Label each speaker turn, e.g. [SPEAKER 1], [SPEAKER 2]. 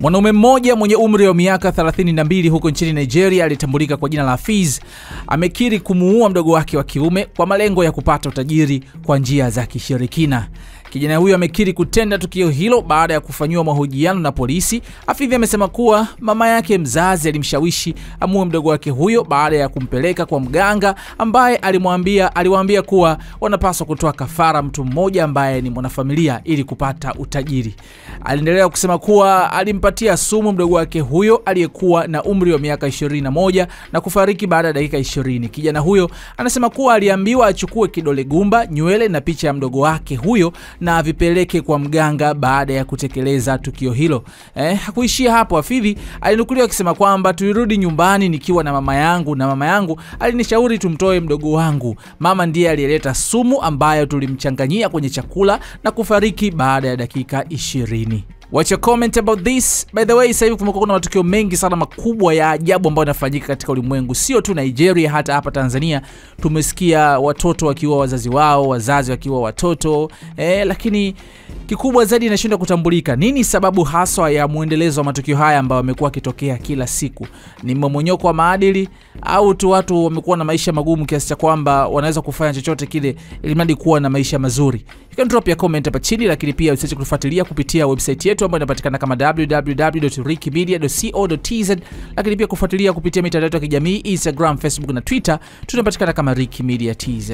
[SPEAKER 1] Mwanaume mmoja mwenye umri wa miaka 32 huko nchini Nigeria alitambulika kwa jina la Hafiz amekiri kumuua mdogo wake wa kiume kwa malengo ya kupata utajiri kwa njia za kishirikina. Kijana huyo amekiri kutenda tukio hilo baada ya kufanyiwa mahojiano na polisi. afidhi amesema kuwa mama yake mzazi alimshawishi amue mdogo wake huyo baada ya kumpeleka kwa mganga ambaye alimwambia aliwaambia kuwa wanapaswa kutoa kafara mtu mmoja ambaye ni mwanafamilia ili kupata utajiri. Aliendelea kusema kuwa alimpatia sumu mdogo wake huyo aliyekuwa na umri wa miaka 21 na kufariki baada ya dakika 20. Kijana huyo anasema kuwa aliambiwa achukue kidole gumba, nywele na picha ya mdogo wake huyo na avipeleke kwa mganga baada ya kutekeleza tukio hilo. Eh, hakuishia hapo. Afidhi alinukuliwa akisema kwamba tulirudi nyumbani nikiwa na mama yangu na mama yangu alinishauri tumtoe mdogo wangu. Mama ndiye aliyeleta sumu ambayo tulimchanganyia kwenye chakula na kufariki baada ya dakika ishirini. Your comment about this? By the way, sasa hivi kumekuwa kuna matukio mengi sana makubwa ya ajabu ambayo yanafanyika katika ulimwengu, sio tu Nigeria, hata hapa Tanzania. Tumesikia watoto wakiwa wazazi wao, wazazi wakiwa watoto. Eh, lakini kikubwa zaidi inashindwa kutambulika. Nini sababu haswa ya mwendelezo wa matukio haya ambayo yamekuwa akitokea kila siku? Ni mmomonyoko wa maadili au tu watu wamekuwa na maisha magumu kiasi cha kwamba wanaweza kufanya chochote kile ili kuwa na maisha mazuri? You drop comment hapa chini, lakini pia usiache kutufuatilia kupitia website yetu ambayo inapatikana kama www.rickmedia.co.tz, lakini pia kufuatilia kupitia mitandao ya kijamii Instagram, Facebook na Twitter tunapatikana kama rickmediatz TZ.